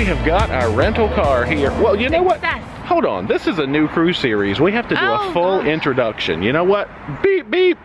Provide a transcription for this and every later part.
we have got our rental car here. Well, you know what? Hold on. This is a new cruise series. We have to do Oh, a full gosh. introduction. You know what? Beep, beep.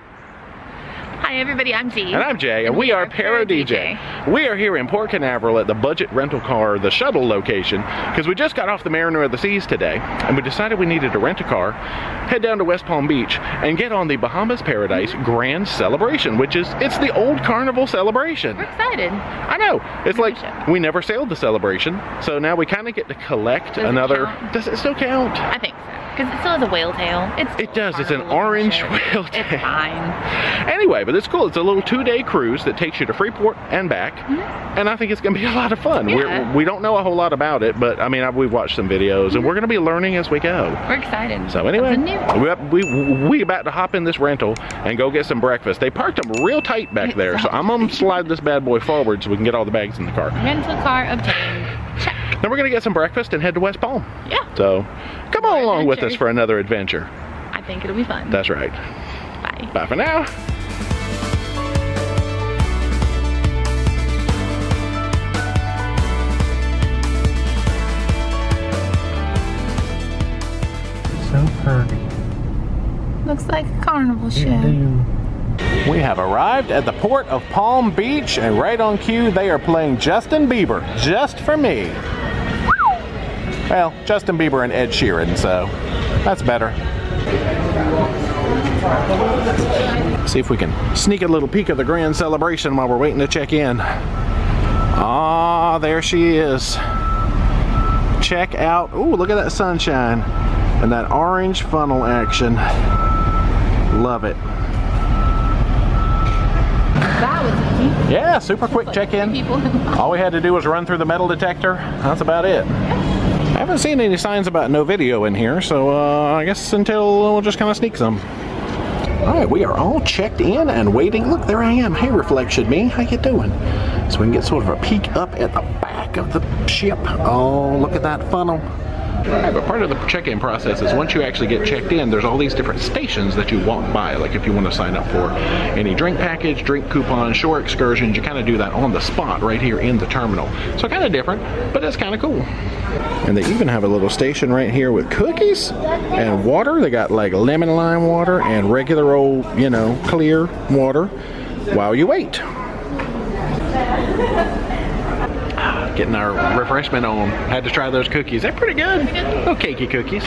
Hi everybody, I'm Dee. And I'm Jay, and we are ParoDeeJay. We are here in Port Canaveral at the budget rental car, the shuttle location, because we just got off the Mariner of the Seas today, and we decided we needed to rent a car, head down to West Palm Beach, and get on the Bahamas Paradise mm-hmm. Grand Celebration, which is it's the old carnival celebration. We're excited. I know. It's like Membership. we never sailed the celebration, so now we kind of get to collect Does another. count? Does it still count? I think so. Because it still has a whale tail. It's It does. It's an orange whale It's tail. fine. Anyway, but it's cool. It's a little two-day cruise that takes you to Freeport and back, mm-hmm. and I think it's going to be a lot of fun. Yeah. We're, we don't know a whole lot about it, but I mean, I, we've watched some videos, and we're going to be learning as we go. We're excited. So anyway, we, we we about to hop in this rental and go get some breakfast. They parked them real tight back there, so I'm gonna slide this bad boy forward so we can get all the bags in the car. Rental car obtained. Check. Then we're gonna get some breakfast and head to West Palm. Yeah. So come on More along with us for another adventure. I think it'll be fun. That's right. Bye. Bye for now. So pretty. Looks like a carnival show. We have arrived at the port of Palm Beach, and right on cue, they are playing Justin Bieber just for me. Well, Justin Bieber and Ed Sheeran, so that's better. See if we can sneak a little peek of the grand celebration while we're waiting to check in. Ah, there she is. Check out. Ooh, look at that sunshine and that orange funnel action. Love it. That was Yeah, super quick check-in. All we had to do was run through the metal detector. That's about it. I haven't seen any signs about no video in here, so uh, I guess until we'll just kind of sneak some. All right, we are all checked in and waiting. Look, there I am. Hey, reflection me. How you doing? So we can get sort of a peek up at the back of the ship. Oh, look at that funnel. Right, but part of the check-in process is once you actually get checked in, there's all these different stations that you walk by. Like if you want to sign up for any drink package, drink coupon, shore excursions, you kind of do that on the spot right here in the terminal. So kind of different, but it's kind of cool. And they even have a little station right here with cookies and water. They got like lemon lime water and regular old, you know, clear water while you wait. Getting our refreshment on. Had to try those cookies. They're pretty good. Little cakey cookies.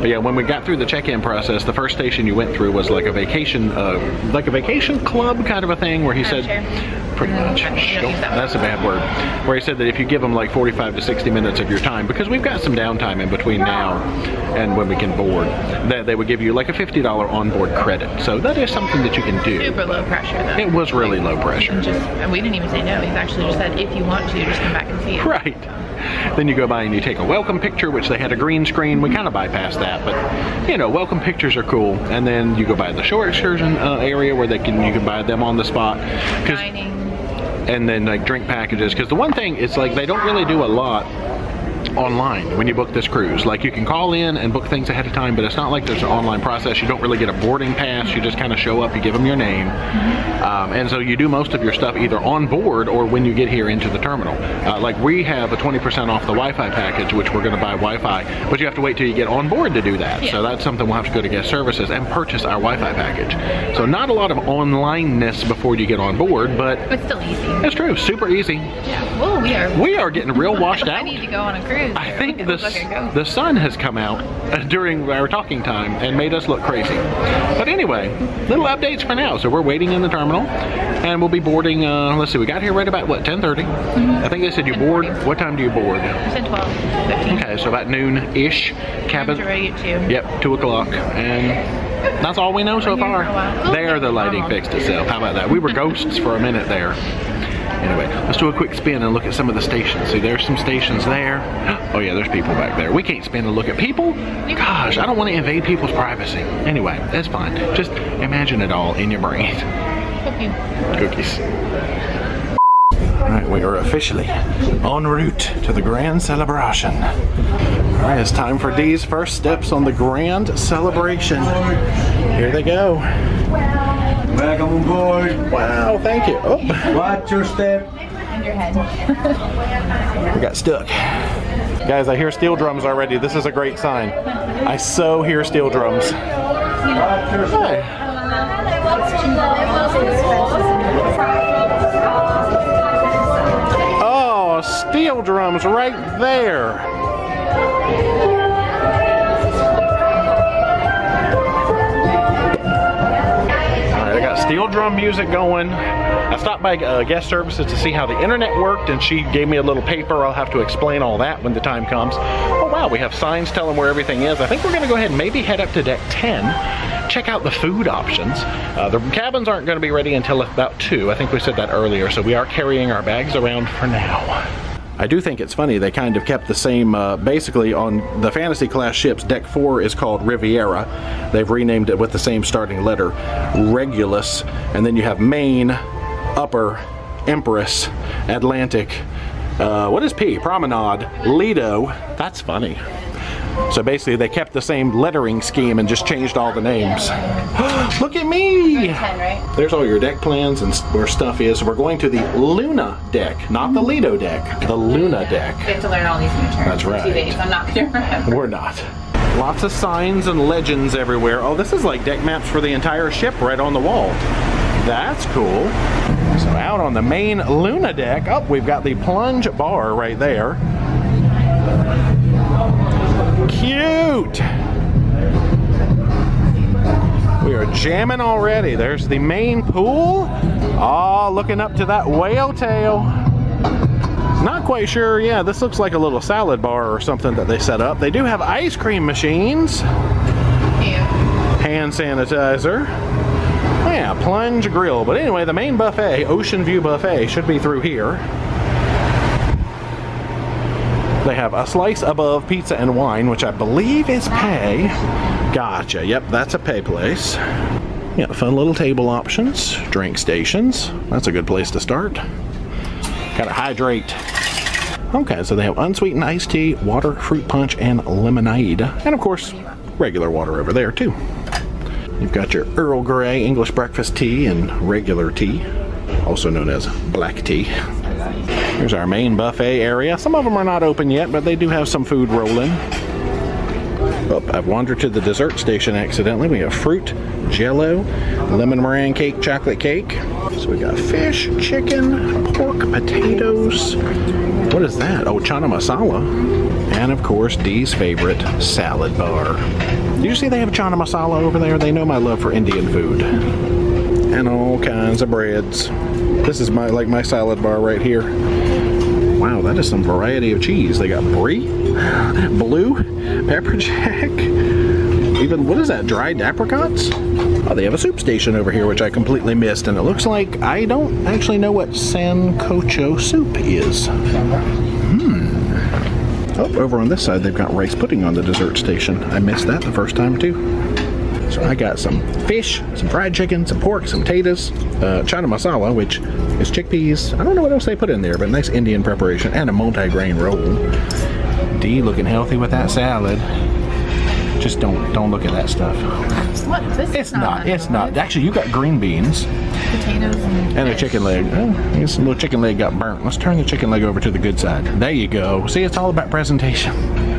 But yeah, when we got through the check-in process, the first station you went through was like a vacation, uh, like a vacation club kind of a thing, where he said, pretty much. You don't use that That's a bad word. Where he said that if you give them like 45 to 60 minutes of your time, because we've got some downtime in between now and when we can board, that they would give you like a $50 onboard credit. So that is something that you can do. Super low pressure though. It was really low pressure. Just, we didn't even say no. He's actually just said, if you want to, just come back and see it. Right. Then you go by and you take a welcome picture, which they had a green screen. We kind of bypassed that, but you know, welcome pictures are cool. And then you go by the shore excursion uh, area where they can you can buy them on the spot. Dining. and then like drink packages. Because the one thing is like they don't really do a lot online when you book this cruise. Like you can call in and book things ahead of time, but it's not like there's an online process. You don't really get a boarding pass. You just kind of show up, you give them your name, um, and so you do most of your stuff either on board or when you get here into the terminal. Uh, like we have a 20% off the Wi-Fi package, which we're going to buy Wi-Fi, but you have to wait till you get on board to do that. So that's something we'll have to go to guest services and purchase our Wi-Fi package. So not a lot of onlineness before you get on board, but It's still easy. it's true, super easy. Yeah. Whoa, we are. We are getting real washed out. I need to go on a cruise. I think the, at- look at it go. the sun has come out uh, during our talking time and made us look crazy. But anyway, little updates for now. So we're waiting in the terminal and we'll be boarding, uh, let's see, we got here right about, what, 10.30? Mm-hmm. I think they said you board, what time do you board? You said 12, 15. Okay, so about noon-ish. Cabin, Cabins ready at 2. Yep, two o'clock, and that's all we know so far. for a while. There, the lighting fixed itself. How about that? We were ghosts for a minute there. Anyway, let's do a quick spin and look at some of the stations. See, there's some stations there. Oh yeah, there's people back there. We can't spin and look at people. Gosh, I don't want to invade people's privacy. Anyway, that's fine. Just imagine it all in your brain. Cookie. Cookies. All right, we are officially en route to the grand celebration. All right, it's time for Dee's first steps on the grand celebration. Here they go. Welcome on board. Wow, thank you. Oh, Watch your step. your head. We got stuck. Guys, I hear steel drums already. This is a great sign. I so hear steel drums. Hey. Steel drums right there. I got steel drum music going. I stopped by uh, guest services to see how the internet worked, and she gave me a little paper. I'll have to explain all that when the time comes. Oh wow, we have signs telling where everything is. I think we're going to go ahead and maybe head up to deck 10, check out the food options. Uh, the cabins aren't going to be ready until about 2. I think we said that earlier, so we are carrying our bags around for now. I do think it's funny they kind of kept the same, uh, basically on the fantasy class ships, deck 4 is called Riviera. They've renamed it with the same starting letter, Regulus, and then you have Main, Upper, Empress, Atlantic, uh, what is P? Promenade, Lido. That's funny. So basically they kept the same lettering scheme and just changed all the names. Look at me! 10, right? There's all your deck plans and where stuff is. We're going to the Luna deck, not the Lido deck, the Luna deck. We have to learn all these new terms That's right. two days. I'm not going to remember. We're not. Lots of signs and legends everywhere. Oh, this is like deck maps for the entire ship right on the wall. That's cool. So out on the main Luna deck, up we've got the plunge bar right there. Cute. We are jamming already. There's the main pool. Ah, looking up to that whale tail. Not quite sure. Yeah, this looks like a little salad bar or something that they set up. They do have ice cream machines, hand sanitizer. Oh, yeah, plunge grill. But anyway, the main buffet, Ocean View Buffet, should be through here. They have a slice above pizza and wine, which I believe is pay. Gotcha. Yep, that's a pay place. Yeah, fun little table options, drink stations. That's a good place to start. Gotta hydrate. Okay, so they have unsweetened iced tea, water, fruit punch, and lemonade. And of course, regular water over there too. You've got your Earl Grey English breakfast tea and regular tea, also known as black tea. Here's our main buffet area. Some of them are not open yet, but they do have some food rolling. Oh, I've wandered to the dessert station accidentally. We have fruit, jello, lemon meringue cake, chocolate cake. So we got fish, chicken, pork, potatoes. What is that? Oh, chana masala. And of course, Dee's favorite salad bar. You see they have chana masala over there? They know my love for Indian food. And all kinds of breads. This is my like my salad bar right here. Wow, that is some variety of cheese. They got brie, blue, pepper jack, even what is that? Dried apricots? Oh, they have a soup station over here, which I completely missed, and it looks like I don't actually know what sancocho soup is. Hmm. Oh, over on this side, they've got rice pudding on the dessert station. I missed that the first time too. So I got some fish, some fried chicken, some pork, some potatoes, uh, chana masala, which is chickpeas. I don't know what else they put in there, but nice Indian preparation, and a multi-grain roll. Dee looking healthy with that salad. Just don't don't look at that stuff. What? This It's is not. It's not. Actually, you got green beans Potatoes and, and a chicken leg. Oh, I guess a little chicken leg got burnt. Let's turn the chicken leg over to the good side. There you go. See, it's all about presentation.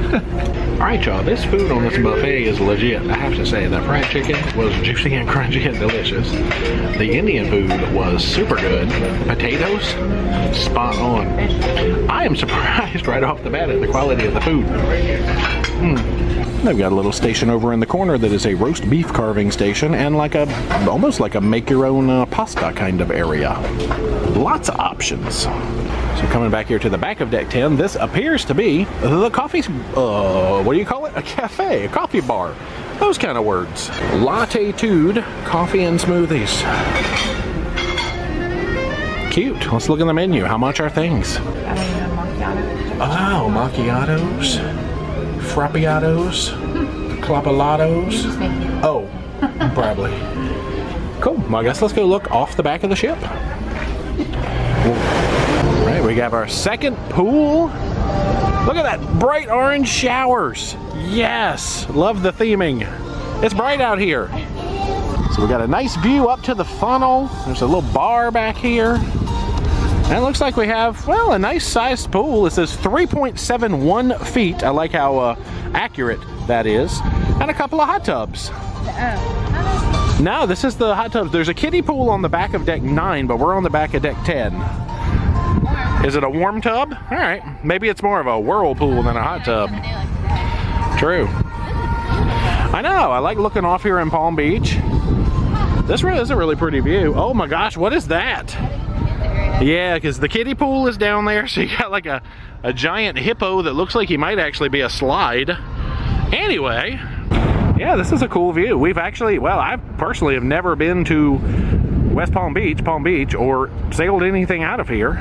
all right, y'all. This food on this buffet is legit. I have to say, that fried chicken was juicy and crunchy and delicious. The Indian food was super good. Potatoes, spot on. I am surprised right off the bat at the quality of the food. They've got a little station over in the corner that is a roast beef carving station and like a almost like a make your own uh, pasta kind of area. Lots of options. So coming back here to the back of deck 10, this appears to be the coffee, uh, what do you call it? A cafe, a coffee bar. Those kind of words. Latte Tude coffee and smoothies. Cute. Let's look in the menu. How much are things? I don't even know macchiato. Oh, macchiatos, frappiatos, clapolatos. Just making it. Oh, probably. Cool. Well, I guess let's go look off the back of the ship. All right, we got our second pool. Look at that bright orange showers. Yes, love the theming. It's bright out here. So we got a nice view up to the funnel. There's a little bar back here. And it looks like we have, well, a nice sized pool. It says 3.71 feet. I like how uh, accurate that is. And a couple of hot tubs. No, this is the hot tubs. There's a kiddie pool on the back of deck 9, but we're on the back of deck 10. Is it a warm tub? All right. Maybe it's more of a whirlpool than a hot tub. True. I know. I like looking off here in Palm Beach. This really is a really pretty view. Oh my gosh, what is that? Yeah, because the kiddie pool is down there, so you got like a, a giant hippo that looks like he might actually be a slide. Anyway, yeah, this is a cool view. We've actually, well, I personally have never been to West Palm Beach, Palm Beach, or sailed anything out of here.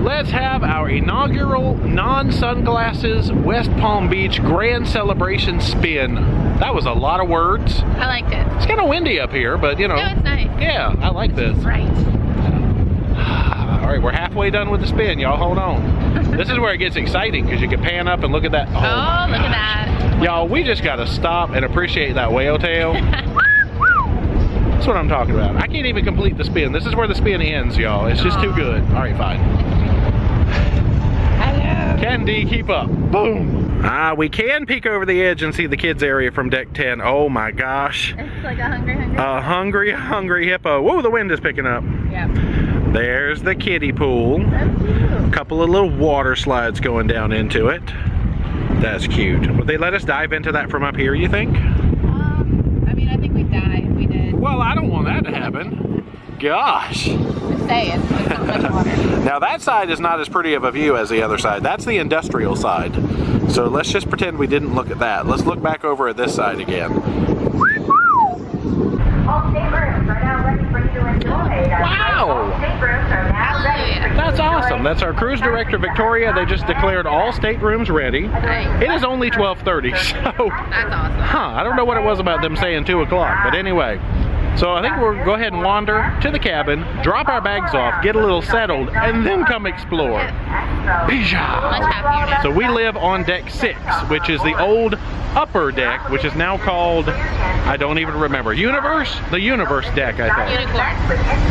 Let's have our inaugural non-sunglasses West Palm Beach Grand Celebration spin. That was a lot of words. I liked it. It's kind of windy up here, but you know. No, it's nice. Yeah, I like this. Right. All right, we're halfway done with the spin. Y'all hold on. This is where it gets exciting because you can pan up and look at that. Oh, my look at that. Y'all, we just got to stop and appreciate that whale tail. That's what I'm talking about. I can't even complete the spin. This is where the spin ends, y'all. It's just too good. All right, fine. Candy, keep up. Boom. Ah, we can peek over the edge and see the kids area from deck 10. Oh my gosh. It's like a hungry, hungry. A hungry, hungry hippo. Whoa, the wind is picking up. yeah. There's the kiddie pool. Cute. couple of little water slides going down into it. That's cute. Would they let us dive into that from up here, you think? Um, I mean, I think we'd die if we did. Well, I don't want that to happen. Gosh. Just saying. There's much water. Now that side is not as pretty of a view as the other side. That's the industrial side. So let's just pretend we didn't look at that. Let's look back over at this side again. All staterooms are now ready for you to enjoy. That's Wow. right, All staterooms are now ready for you That's awesome. That's our cruise director, Victoria. They just declared all staterooms ready. It is only 1230, so... That's awesome. Huh, I don't know what it was about them saying 2 o'clock, but anyway. So I think we'll go ahead and wander to the cabin, drop our bags off, get a little settled, and then come explore. Bija. So we live on deck 6, which is the old upper deck, which is now called, I don't even remember, Universe? The Universe deck, I think.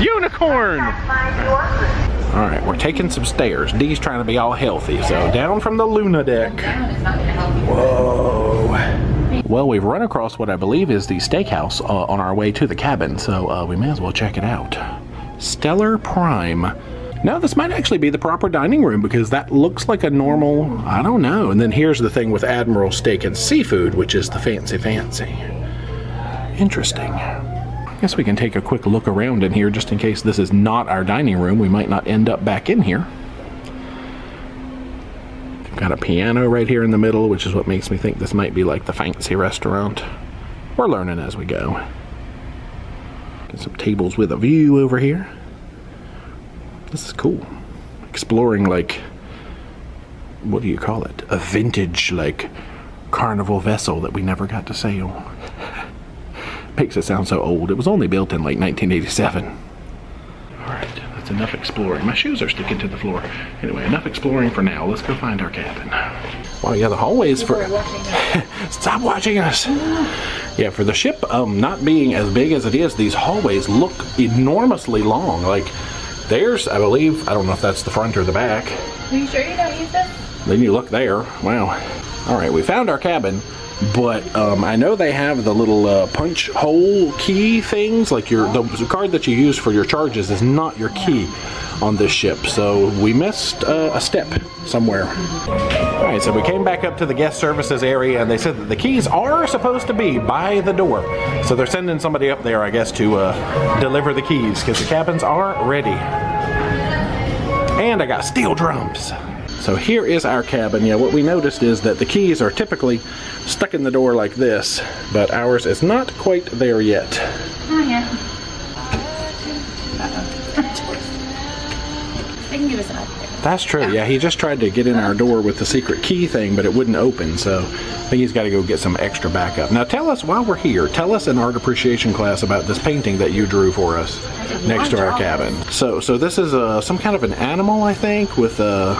Unicorn. Unicorn! All right, we're taking some stairs. Dee's trying to be all healthy, so down from the Luna deck. Whoa. Well, we've run across what I believe is the steakhouse uh, on our way to the cabin, so uh, we may as well check it out. Stellar Prime. Now, this might actually be the proper dining room because that looks like a normal, I don't know. And then here's the thing with Admiral Steak and Seafood, which is the fancy fancy. Interesting. I guess we can take a quick look around in here just in case this is not our dining room. We might not end up back in here. Got a piano right here in the middle, which is what makes me think this might be like the fancy restaurant. We're learning as we go. Got some tables with a view over here. This is cool. Exploring like, what do you call it? A vintage like carnival vessel that we never got to sail. Makes it sound so old. It was only built in like 1987. All right, that's enough exploring. My shoes are sticking to the floor. Anyway, enough exploring for now. Let's go find our cabin. Wow, yeah, the hallways for. Stop watching us. Yeah, for the ship um, not being as big as it is, these hallways look enormously long. Like, there's, I believe, I don't know if that's the front or the back. Are you sure you don't use this? Then you look there. Wow. All right, we found our cabin, but um, I know they have the little uh, punch hole key things. Like your the card that you use for your charges is not your key on this ship, so we missed uh, a step somewhere. All right, so we came back up to the guest services area, and they said that the keys are supposed to be by the door. So they're sending somebody up there, I guess, to uh, deliver the keys because the cabins are ready. And I got steel drums. So here is our cabin. Yeah, what we noticed is that the keys are typically stuck in the door like this, but ours is not quite there yet. Oh, yeah. They can give us an update. That's true. Yeah, he just tried to get in our door with the secret key thing, but it wouldn't open. So I think he's got to go get some extra backup. Now, tell us while we're here. Tell us in art appreciation class about this painting that you drew for us next to our cabin. So, so this is uh, some kind of an animal, I think, with a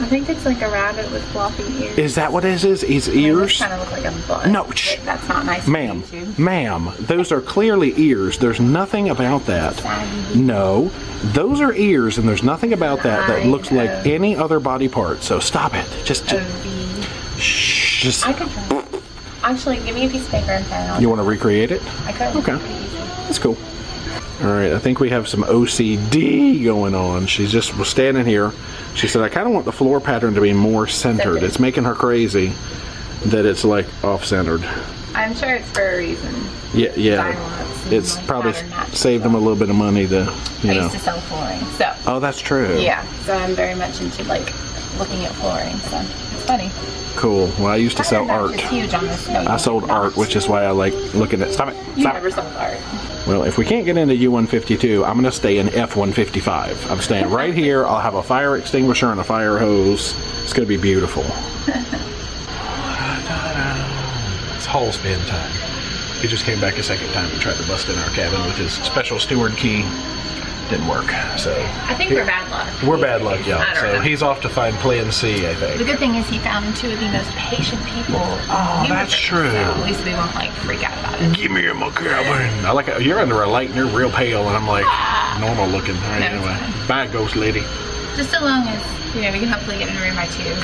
I think it's like a rabbit with floppy ears. Is that what it is? His ears? kind of look like a butt. No, shh. That's not nice. Ma'am, ma'am, those are clearly ears. There's nothing about that. No, those are ears, and there's nothing about that that looks like any other body part. So stop it. Just, just, shh, just I could try. Actually, give me a piece of paper and pen. You want to recreate it? I could. Okay. That's cool. All right, I think we have some OCD going on. She's just was standing here. She said, I kind of want the floor pattern to be more centered. It's making her crazy that it's like off centered. I'm sure it's for a reason. Yeah, yeah. Silence and, It's probably pattern saved them a little bit of money to, you I know. used to sell flooring, so Oh, that's true. yeah. So I'm very much into like looking at flooring. So it's funny. Cool. Well, I used to sell art. match is huge on this. No, I sold art, which is why I like looking at. Stop it. You never it. sold art. Well, if we can't get into U152, I'm going to stay in F155. I'm staying right here. I'll have a fire extinguisher and a fire hose. It's going to be beautiful. it's hall spin time. He just came back a second time and tried to bust in our cabin with his special steward key. Didn't work. So I think we're bad luck. we're bad luck, y'all. So know. he's off to find Plan C, I think. The good thing is he found two of the most patient people. Oh, humans, that's true. So at least we won't like freak out about it. Give me my cabin. I like it. You're under a light and you're real pale, and I'm like ah. normal looking. All right, No, anyway, it's bye, ghost lady. Just as long as you know we can hopefully get in a room by two.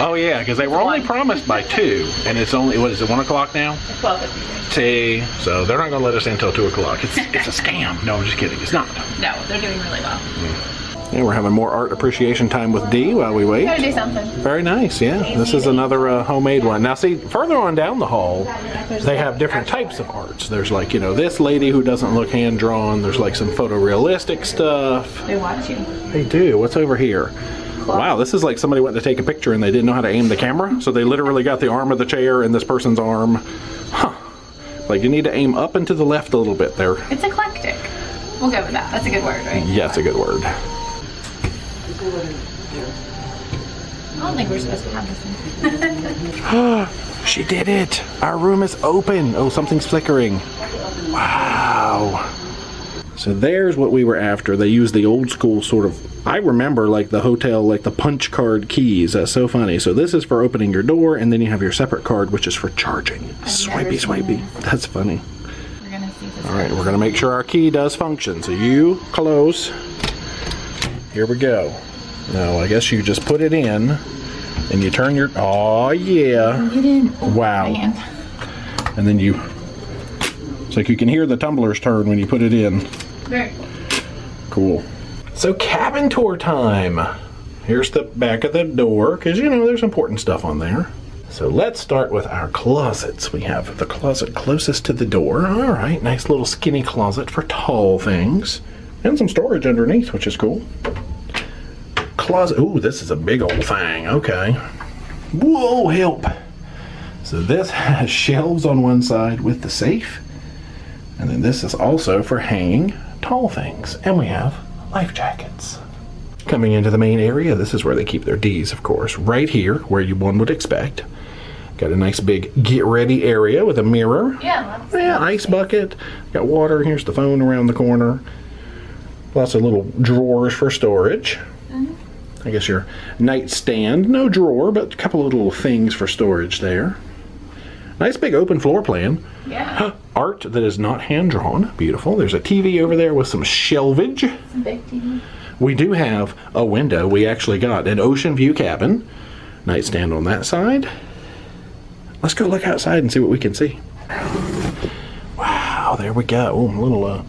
Oh yeah, because they were only promised by two, and it's only what is it one o'clock now? Twelve if See, so they're not going to let us in until two o'clock. It's it's a scam. No, I'm just kidding. It's not. No, they're doing really well. Mm. Yeah, we're having more art appreciation time with Dee while we wait. Gotta do something. Very nice, yeah. This is another uh, homemade one. Now, see, further on down the hall, they have different types of arts. There's like, you know, this lady who doesn't look hand drawn. There's like some photorealistic stuff. They watch you. They do. What's over here? Wow, this is like somebody went to take a picture and they didn't know how to aim the camera, so they literally got the arm of the chair and this person's arm. Huh. Like you need to aim up and to the left a little bit there. It's eclectic. We'll go with that. That's a good word, right? Yeah, it's a good word. I don't think we're supposed to have this. She did it. Our room is open. Oh, something's flickering. Wow. So there's what we were after. They used the old school sort of. I remember like the hotel, like the punch card keys. That's so funny. So this is for opening your door, and then you have your separate card, which is for charging. Swipey, swipey. That's funny. We're gonna see this. All right, we're gonna make sure our key does function. So you close. Here we go. Now I guess you just put it in, and you turn your. Oh yeah. In. Wow. Oh, man. And then you. It's like you can hear the tumblers turn when you put it in. Very Cool. So cabin tour time. Here's the back of the door, because you know there's important stuff on there. So let's start with our closets. We have the closet closest to the door. All right, nice little skinny closet for tall things. And some storage underneath, which is cool. Closet. Ooh, this is a big old thing. Okay. Whoa, help. So this has shelves on one side with the safe. And then this is also for hanging tall things. And we have life jackets. Coming into the main area, this is where they keep their D's, of course. Right here, where you one would expect. Got a nice big get ready area with a mirror. Yeah. Yeah, ice bucket. Got water. Here's the phone around the corner. Lots of little drawers for storage. I guess your nightstand. No drawer, but a couple of little things for storage there. Nice big open floor plan. yeah. Art that is not hand drawn. Beautiful. There's a TV over there with some shelvage. A big TV. We do have a window. We actually got an ocean view cabin. Nightstand on that side. Let's go look outside and see what we can see. Wow, there we go. Ooh, a little uh,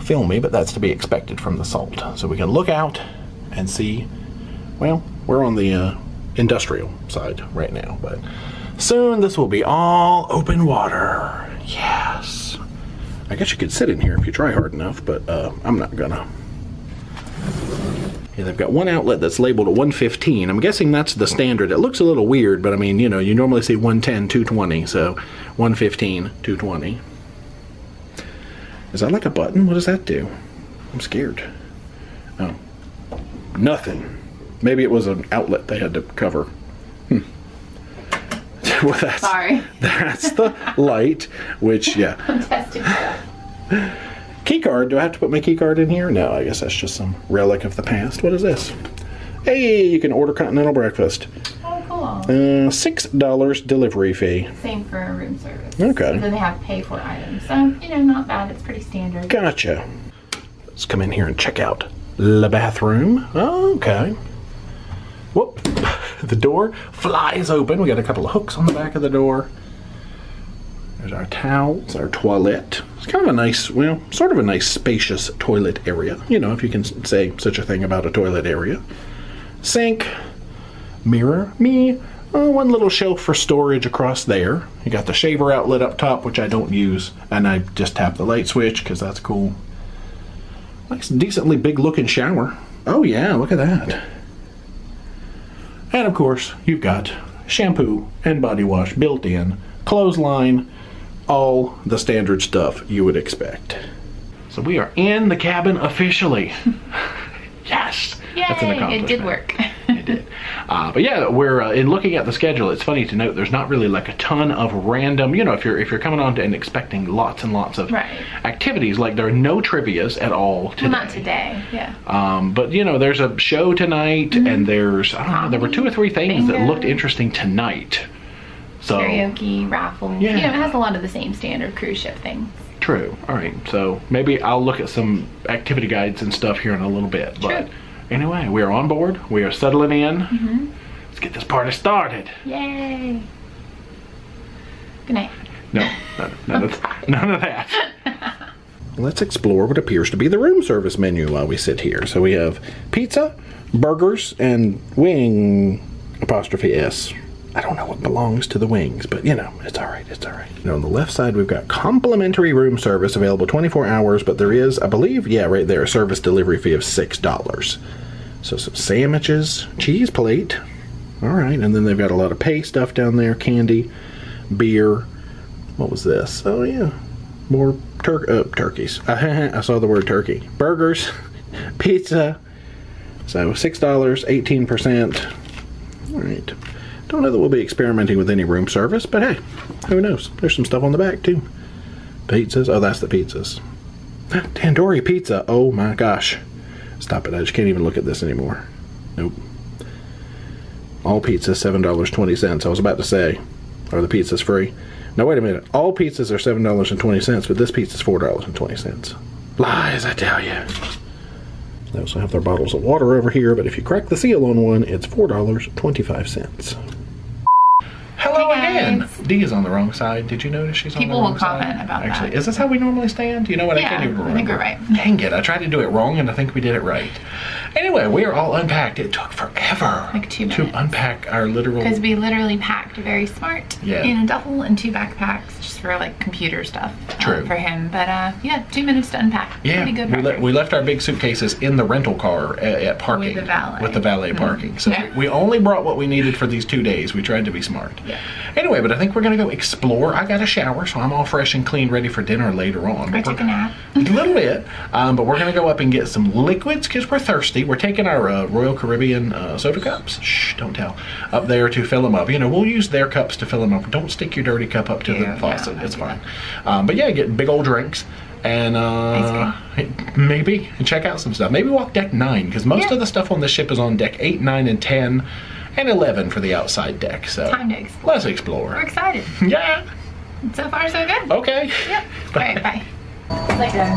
filmy, but that's to be expected from the salt. So we can look out and see. Well, we're on the uh, industrial side right now, but soon this will be all open water. Yes. I guess you could sit in here if you try hard enough, but uh, I'm not gonna. Yeah, they've got one outlet that's labeled at 115. I'm guessing that's the standard. It looks a little weird, but I mean, you know, you normally see 110, 220, so 115, 220. Is that like a button? What does that do? I'm scared. Oh. Nothing. Maybe it was an outlet they had to cover. Hmm. well, that's, Sorry. that's the light, which, yeah. I'm testing stuff. Key card. Do I have to put my key card in here? No, I guess that's just some relic of the past. What is this? Hey, you can order continental breakfast. Oh, cool. Uh, six dollars delivery fee. Same for room service. Okay. And then they have pay for items. So, you know, not bad. It's pretty standard. Gotcha. Let's come in here and check out the bathroom. Okay. Whoop. The door flies open. We got a couple of hooks on the back of the door. There's our towels, our toilet. It's kind of a nice, well, sort of a nice spacious toilet area. You know, if you can say such a thing about a toilet area. Sink, mirror, me, uh, one little shelf for storage across there. You got the shaver outlet up top, which I don't use, and I just tap the light switch because that's cool. Nice, decently big looking shower. Oh yeah, look at that. And of course, you've got shampoo and body wash built in, clothesline, all the standard stuff you would expect. So we are in the cabin officially. yes, that's an Yay! It did work. Did. Uh, but yeah, we're uh, in looking at the schedule. It's funny to note there's not really like a ton of random. You know, if you're if you're coming on to and expecting lots and lots of Right. activities, like there are no trivia's at all today. Well, not today. Yeah. Um, but you know, there's a show tonight, and there's I don't know, there were two or three things that Mm-hmm. Looked interesting tonight. So Karaoke, raffles. Yeah. You know, it has a lot of the same standard cruise ship things. true. All right, so maybe I'll look at some activity guides and stuff here in a little bit. But True. Anyway, we are on board. We are settling in. Mm-hmm. Let's get this party started. Yay! Good night. No, none, none, of, none of that. Let's explore what appears to be the room service menu while we sit here. So we have pizza, burgers, and wing apostrophe S. I don't know what belongs to the wings, but you know, it's all right. It's all right. Now on the left side, we've got complimentary room service available 24 hours, but there is, I believe, yeah, right there, a service delivery fee of six dollars. So some sandwiches, cheese plate. All right, and then they've got a lot of pay stuff down there, candy, beer. What was this? Oh yeah, more tur- uh, turkeys. I saw the word turkey. Burgers, pizza. So six dollars, eighteen percent. All right. Don't know that we'll be experimenting with any room service, but hey, who knows? There's some stuff on the back too. Pizzas. Oh, that's the pizzas. Ah, Tandoori pizza. Oh my gosh. Stop it. I just can't even look at this anymore. Nope. All pizzas $7.20. I was about to say, are the pizzas free? Now wait a minute. All pizzas are $7.20, but this pizza's $4.20. Lies, I tell you. They also have their bottles of water over here, but if you crack the seal on one, it's $4.25 can twenty-five cents. Hello Hey, again. guys. Dee is on the wrong side. Did you notice she's on People the will wrong side? comment about Actually, that. is this how we normally stand? You know what? I can't even I think we're right. Dang it! I tried to do it wrong, and I think we did it right. Anyway, we are all unpacked. It took forever Like two minutes. to unpack our literal. Because we literally packed very smart Yeah. in a duffel and two backpacks just for like computer stuff uh, True. for him. But uh, yeah, two minutes to unpack. Yeah, Pretty good we, le- we left our big suitcases in the rental car at, at parking With the valet. with the valet Mhm. parking. So Yeah. we only brought what we needed for these two days. We tried to be smart. Yeah. Anyway, but I think we're gonna go explore. I got a shower, so I'm all fresh and clean, ready for dinner later on. I took a nap. a little bit, um, but we're gonna go up and get some liquids because we're thirsty. We're taking our uh, Royal Caribbean uh, soda cups. Shh, don't tell. Up there to fill them up. You know, we'll use their cups to fill them up. Don't stick your dirty cup up to Yeah, the faucet. no, it's fine. Um, but yeah, get big old drinks. And uh, maybe and check out some stuff. Maybe walk deck nine because most Yeah. of the stuff on the ship is on deck eight, nine, and ten, and eleven for the outside deck. So Time to explore. let's We're explore. excited. Yeah. So far, so good. Okay. Yep. All right, bye. Like a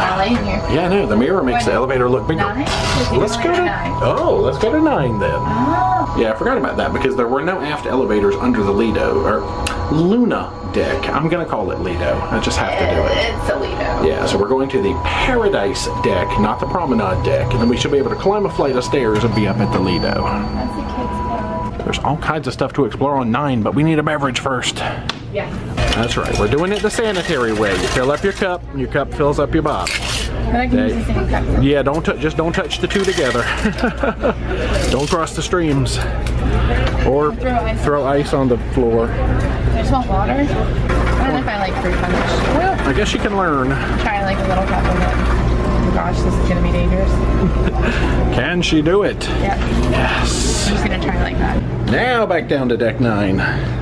ballet in here. Yeah, no, the mirror makes the elevator look bigger. Nine? Let's go to Nine. oh, let's go to nine then. Oh. Yeah, I forgot about that because there were no aft elevators under the Lido or Luna deck. I'm gonna call it Lido. I just have to do it. It's a Lido. Yeah, so we're going to the Paradise deck, not the Promenade deck, and then we should be able to climb a flight of stairs and be up at the Lido. That's the kids'. There's all kinds of stuff to explore on nine, but we need a beverage first. Yeah. That's right. We're doing it the sanitary way. You fill up your cup, and your cup fills up your bottle. But I can use the same cup. Yeah, don't just don't touch the two together. don't cross the streams. Or Throw ice. throw ice on the floor. I just want water. I don't know if I like fruit punch. Well, I guess you can learn. Try like a little cup of it. Oh gosh, this is gonna be dangerous. Can she do it? Yeah. Yes. I'm just gonna try like that. Now back down to deck nine.